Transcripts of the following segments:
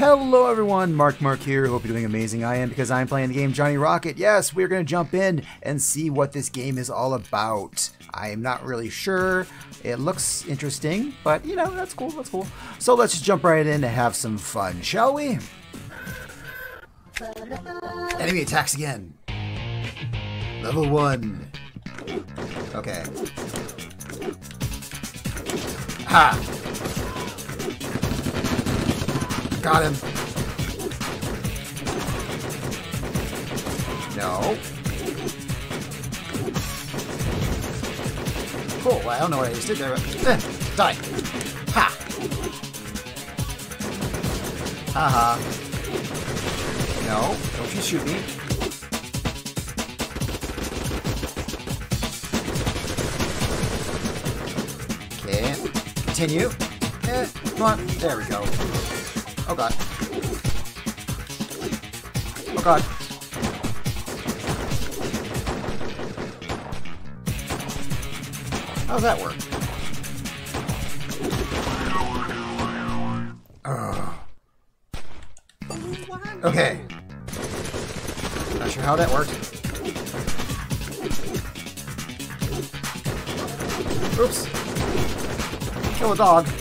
Hello everyone, Mark Mark here. Hope you're doing amazing. I am because I'm playing the game Johnny Rocket. Yes, we're going to jump in and see what this game is all about. I am not really sure. It looks interesting, but you know, that's cool, that's cool. So let's just jump right in and have some fun, shall we? Enemy attacks again. Level 1. Okay. Ha! Got him. No. Cool. I don't know what I just did there. But, eh, die. Ha. Haha. No. Don't you shoot me. Okay. Continue. Eh, come on. There we go. Oh god. Oh god. How's that work? Ugh. Okay. Not sure how that worked. Oops. Kill a dog.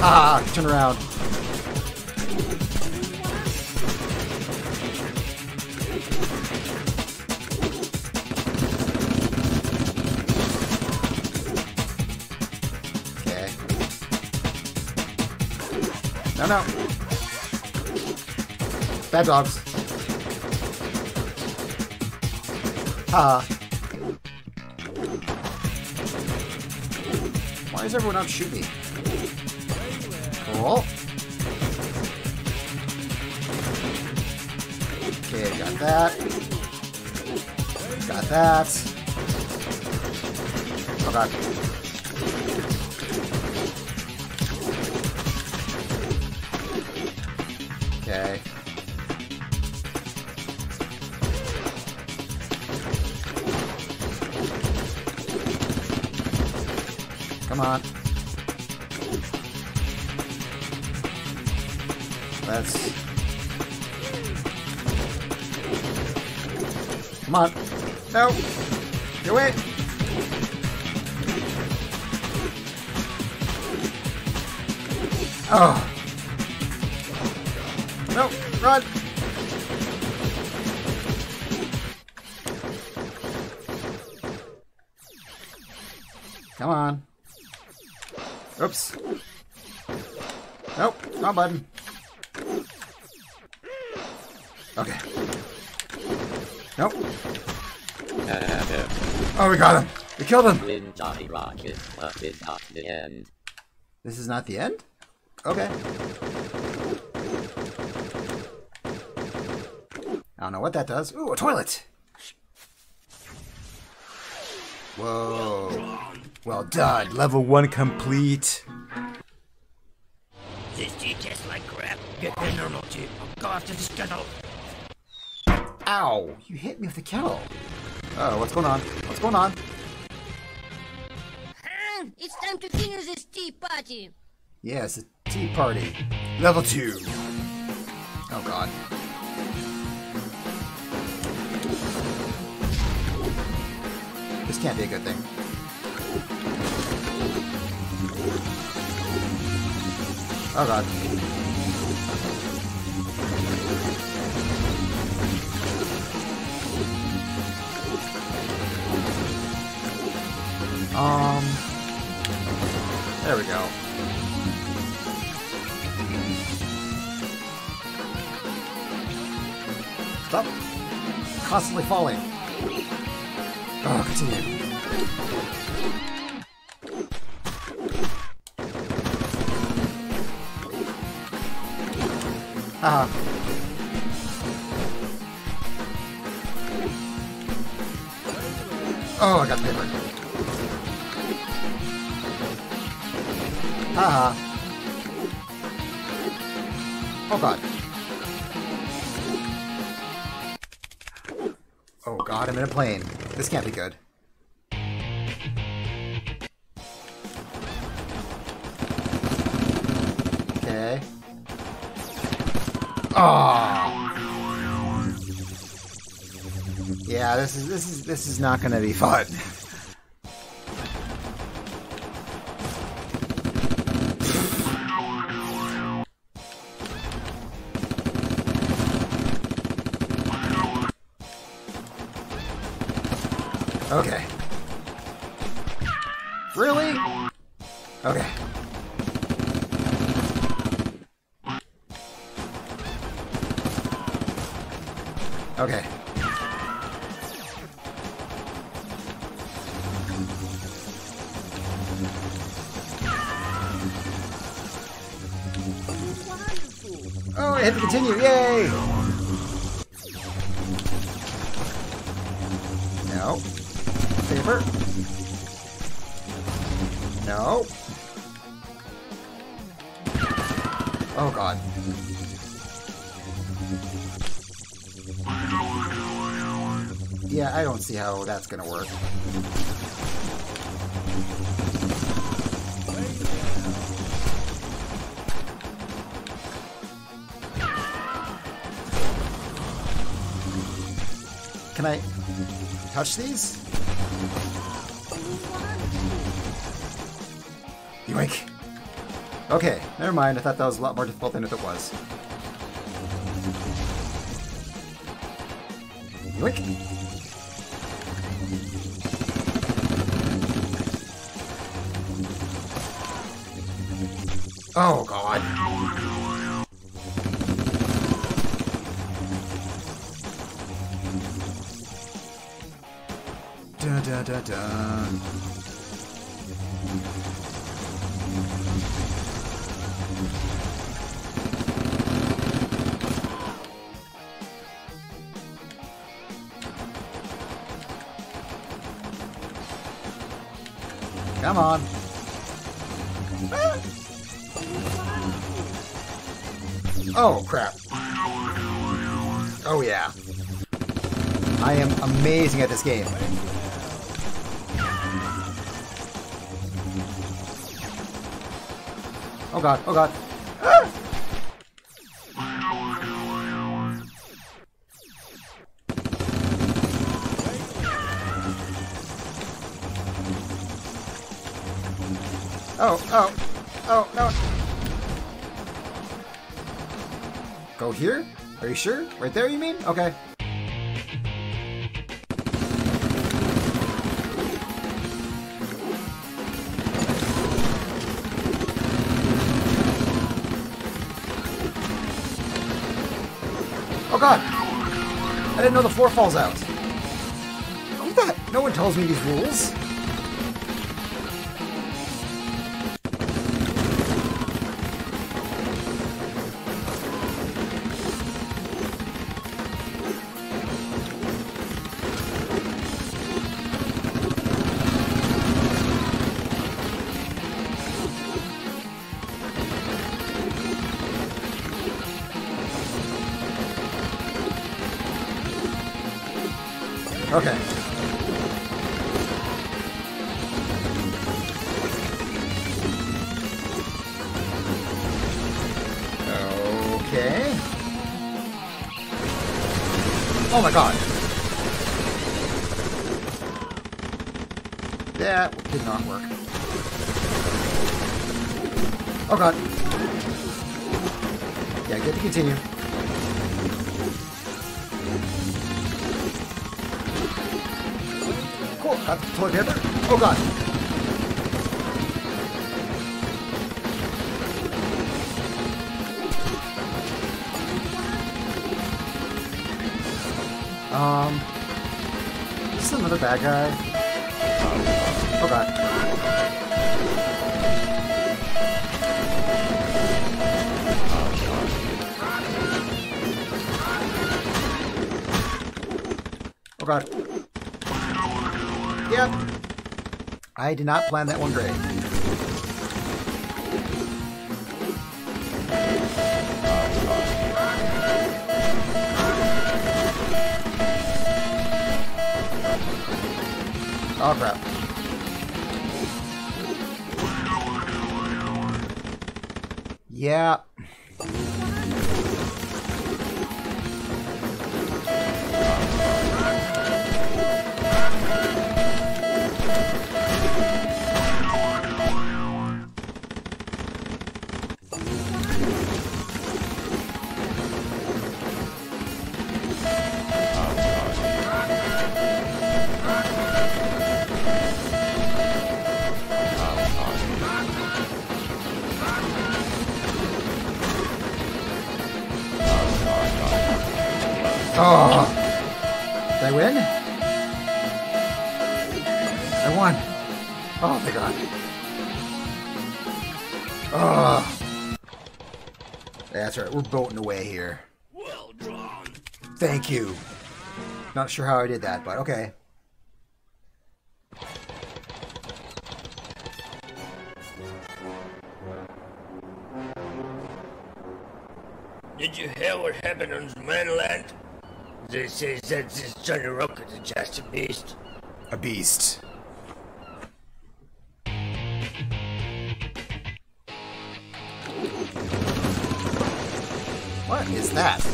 Ah, turn around. Okay. No, no. Bad dogs. Ah. Why is everyone out shooting? Cool. Okay, got that. Got that. Okay. Come on. Let's... Come on. No! Do it! Oh! No! Run! Come on. Oops. Nope, wrong button. Nope. Uh, oh, we got him. We killed him. Rocket, but it's not the end. This is not the end? Okay. I don't know what that does. Ooh, a toilet! Whoa. Well done. Level 1 complete. This tea tastes like crap. Get the normal tea. Go after this kettle. Ow! You hit me with the kettle. Oh, what's going on? What's going on? It's time to finish this tea party. Yeah, a tea party. Level 2. Oh god. This can't be a good thing. Oh god. Um. There we go. Stop. Constantly falling. Oh, continue. Haha. Oh, I got paper. Haha. Oh god. Oh god, I'm in a plane. This can't be good. Okay. Oh. Yeah, this is this is this is not to be fun. Okay. Really? Okay. Okay. Oh, I have to continue. Yay! No. Oh god. Yeah, I don't see how that's gonna work. Can I touch these? Okay, never mind. I thought that was a lot more difficult than if it was. Yoink. Oh, God. Da da da da. Come on. Oh, crap. Oh, yeah. I am amazing at this game. Oh god, oh god. Oh, oh, oh, no. Go here? Are you sure? Right there, you mean? Okay. Oh god! I didn't know the floor falls out. Who that? No one tells me these rules. Okay. Okay. Oh my god. That did not work. Oh god. Yeah, get to continue. Cool. Got the toilet paper. Oh god. Um. Is this another bad guy? Oh god. Oh god. I did not plan that one great. Oh crap. Yeah. Oh. Did I win? I won. Oh, thank God. Oh. That's right. We're boating away here. Well drawn. Thank you. Not sure how I did that, but okay. Did you hear what happened on the mainland? They say that this Johnny Rocket is just a beast. A beast. What is that?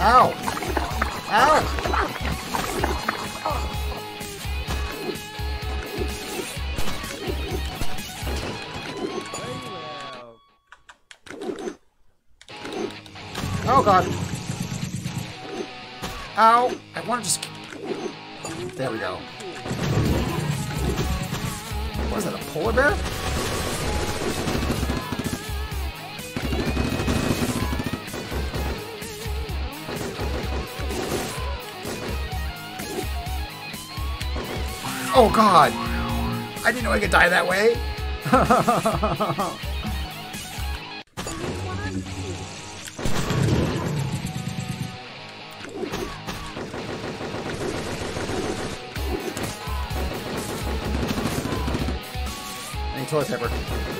Ow! Ow! Oh god! I didn't know I could die that way! Need toilet paper.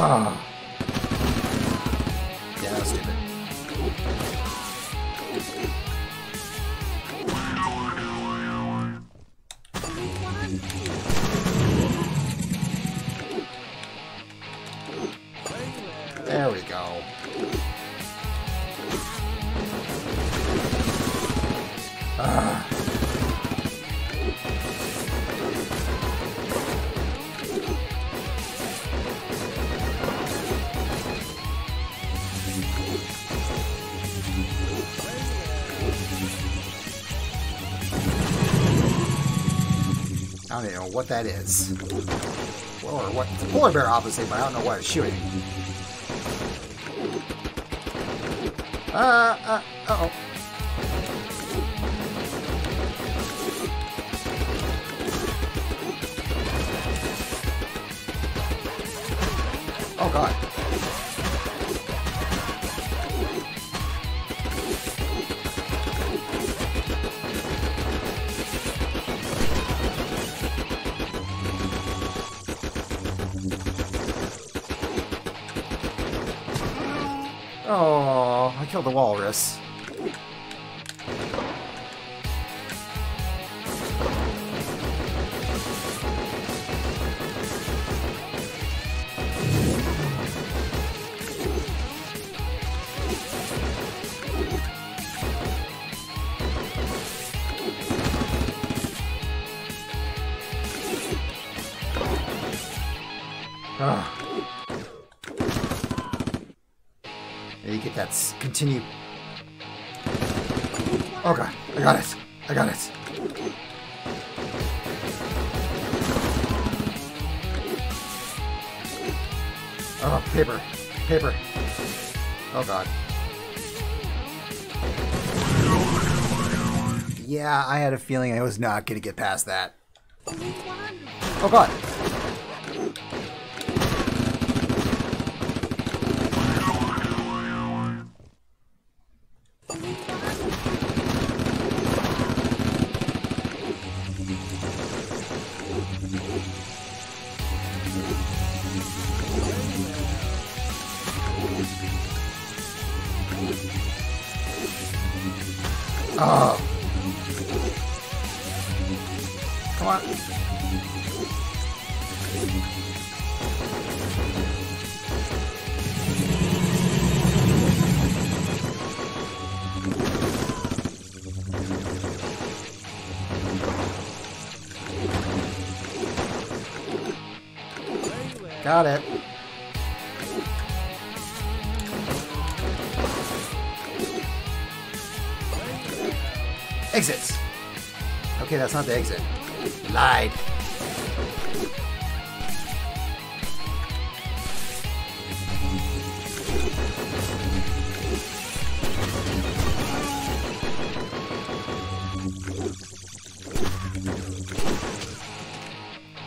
Ah. Yeah, I don't even know what that is. Or what? It's a polar bear, obviously, but I don't know what it's shooting. Uh, uh, uh-oh. Oh, Oh, I killed the walrus. continue. Oh god, I got it. I got it. Oh, paper. Paper. Oh god. Yeah, I had a feeling I was not gonna get past that. Oh god. Come on. Got it. Exits. Okay, that's not the exit. Lied.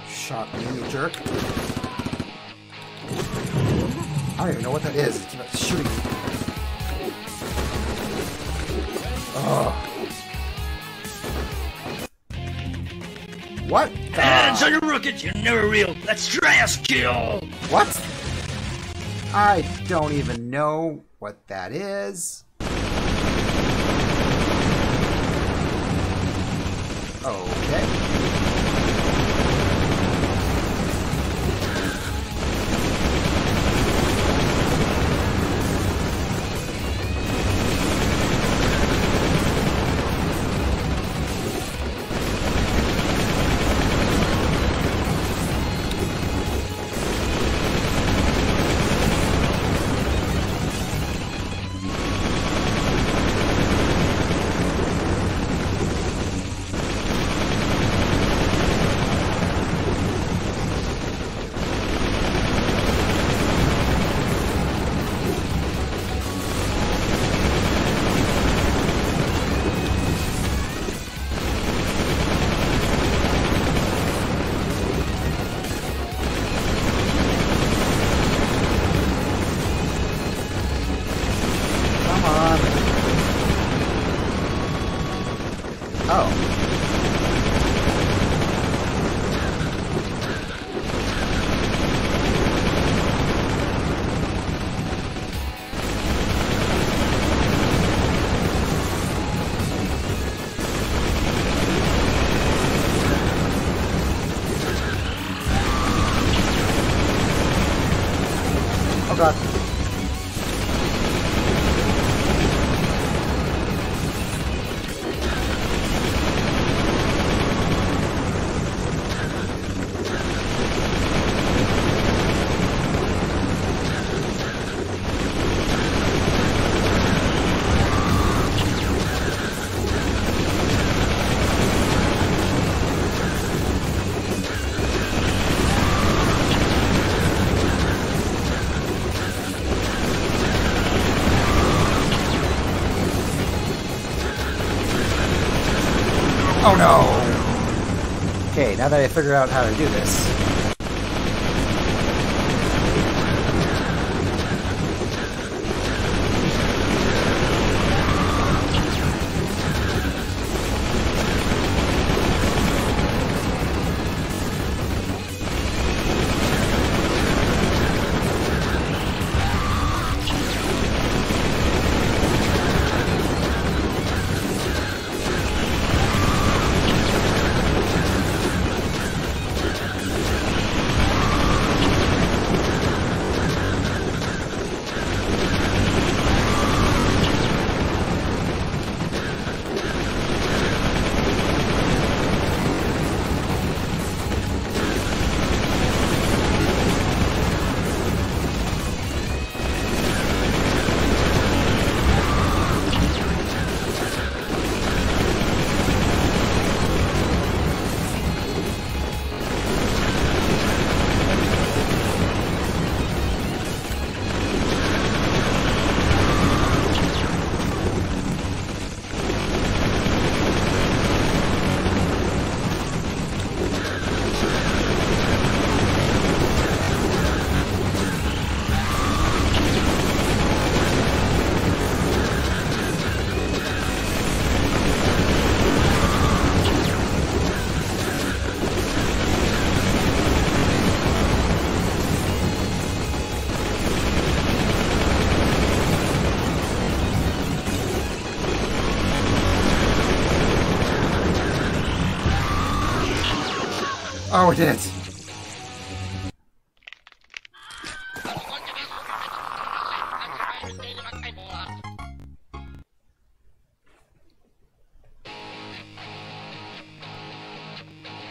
Shot me, you jerk. I don't even know what that is. Hands on your rocket, you never real. Let's trash kill. What? I don't even know what that is. Okay. Oh no! Okay, now that I figured out how to do this. Oh, it.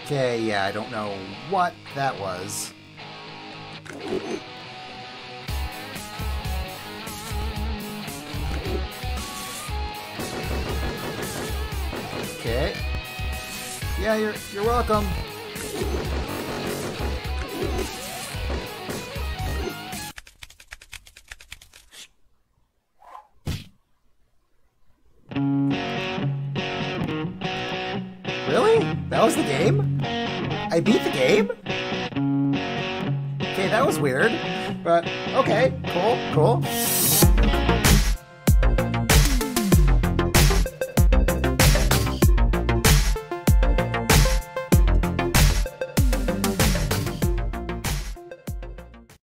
Okay, yeah, I don't know what that was. Okay. Yeah, you're you're welcome.